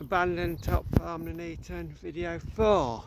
abandoned top farm Nuneaton video 4.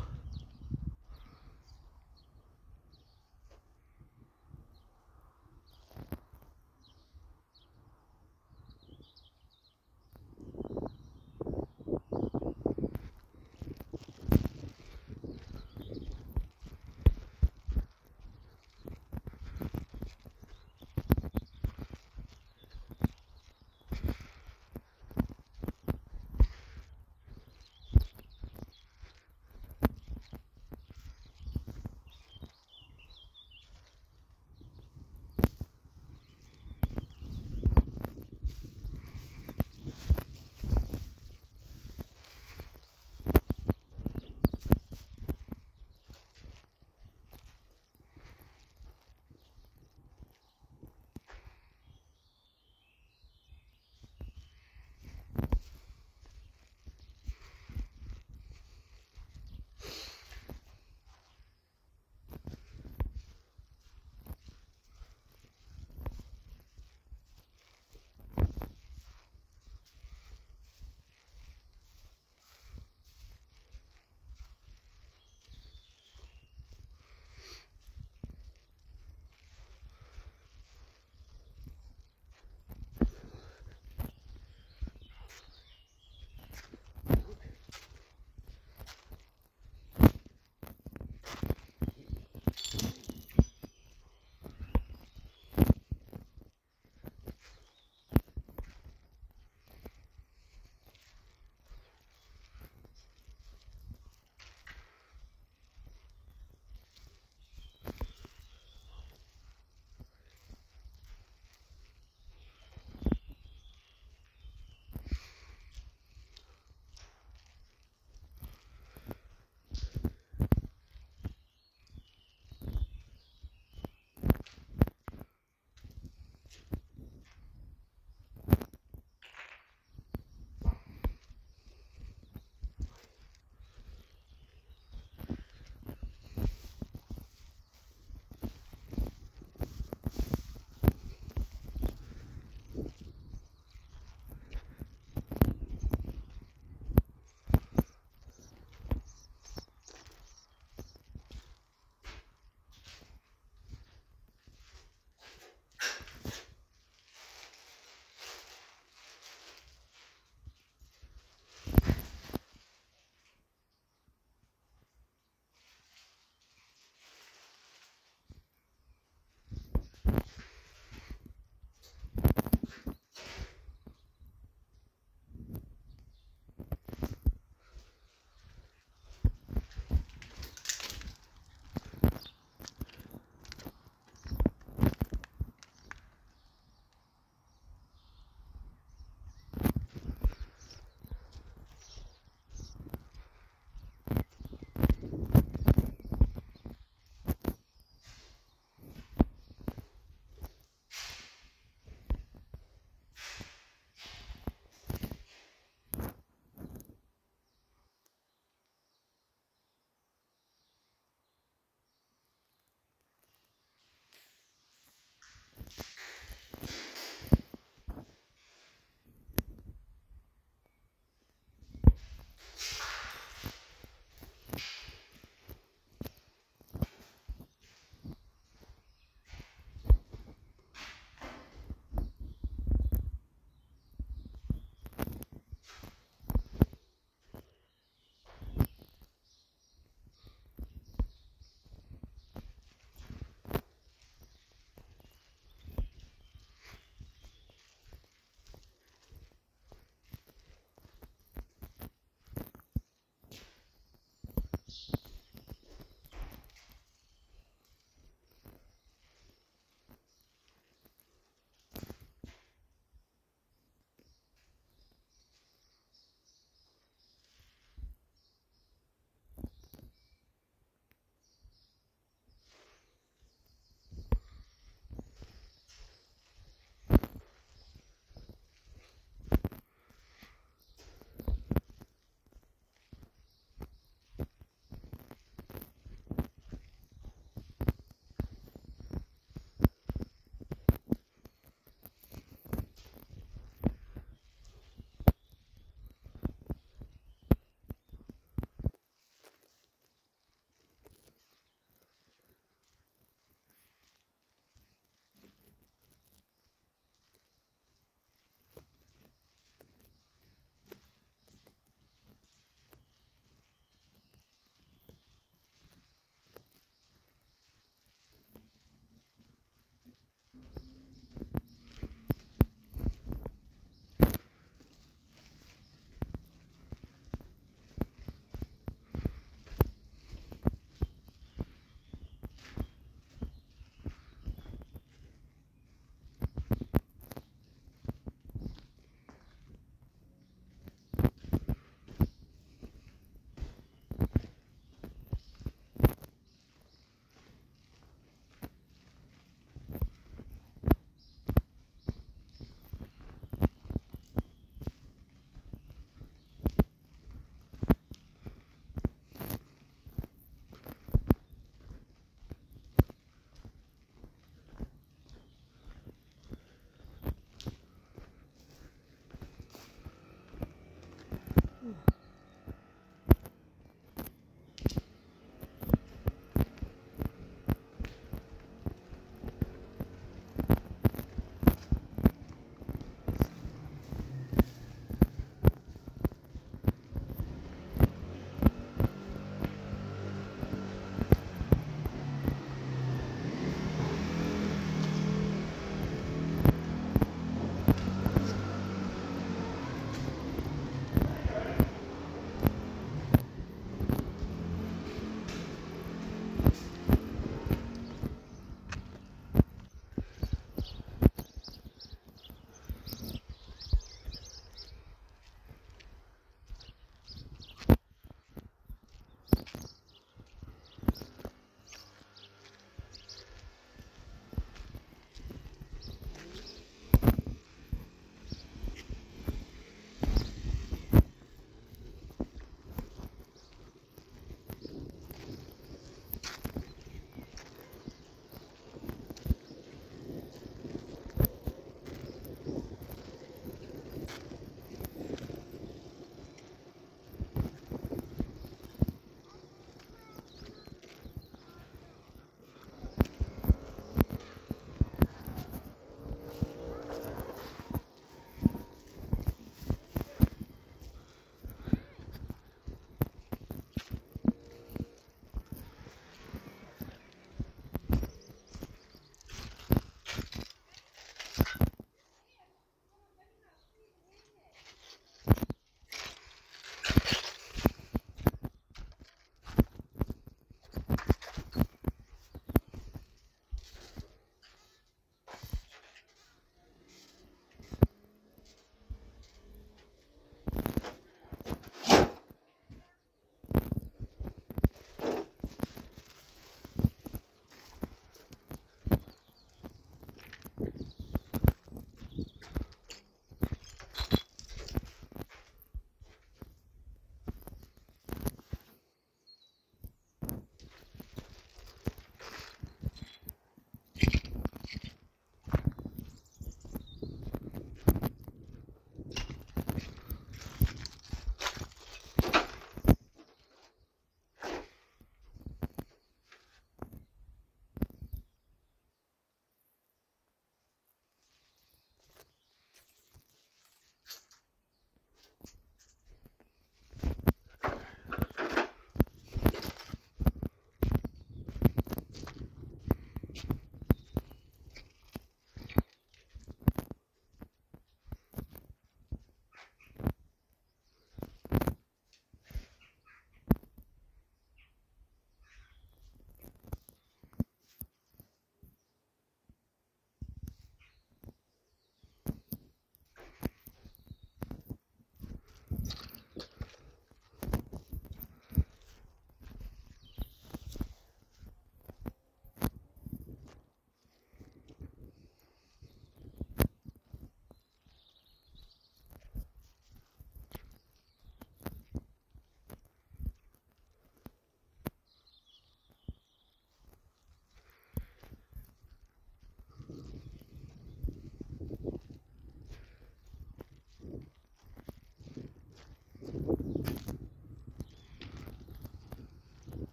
Bye.